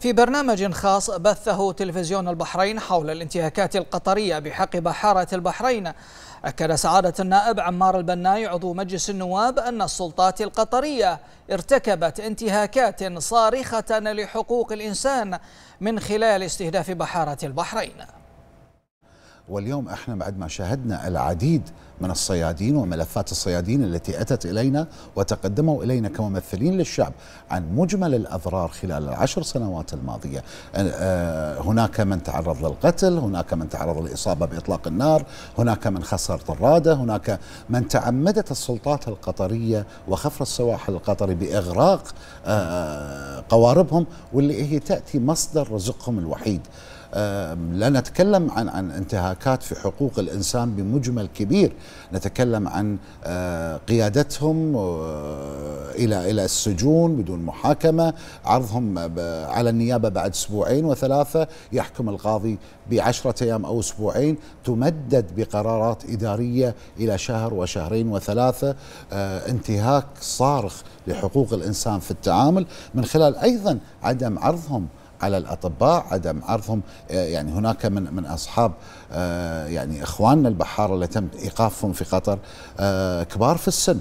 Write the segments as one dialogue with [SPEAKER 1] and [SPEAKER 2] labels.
[SPEAKER 1] في برنامج خاص بثه تلفزيون البحرين حول الانتهاكات القطرية بحق بحارة البحرين. أكد سعادة النائب عمار البناي عضو مجلس النواب أن السلطات القطرية ارتكبت انتهاكات صارخة لحقوق الإنسان من خلال استهداف بحارة البحرين.
[SPEAKER 2] واليوم إحنا بعد ما شاهدنا العديد من الصيادين وملفات الصيادين التي اتت الينا وتقدموا الينا كممثلين للشعب عن مجمل الأضرار خلال العشر سنوات الماضية. آه، هناك من تعرض للقتل هناك من تعرض للاصابه بإطلاق النار هناك من خسر طرادة هناك من تعمدت السلطات القطرية وخفر السواحل القطري بإغراق آه، قواربهم واللي هي تأتي مصدر رزقهم الوحيد. لا نتكلم عن عن انتهاكات في حقوق الإنسان بمجمل كبير. نتكلم عن آه، قيادتهم آه، إلى إلى السجون بدون محاكمة عرضهم على النيابة بعد أسبوعين وثلاثة يحكم القاضي بعشرة أيام أو أسبوعين تمدد بقرارات إدارية إلى شهر وشهرين وثلاثة. آه، انتهاك صارخ لحقوق الإنسان في التعامل. من خلال أيضا عدم عرضهم على الأطباء عدم عرضهم آه، يعني هناك من من أصحاب آه، يعني إخواننا البحاره اللي تم إيقافهم في قطر آه، كبار في السن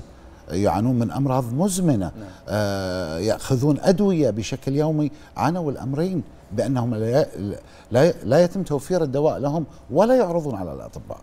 [SPEAKER 2] يعانون من أمراض مزمنة نعم. يأخذون أدوية بشكل يومي عانوا الأمرين بأنهم لا لا يتم توفير الدواء لهم ولا يعرضون على الأطباء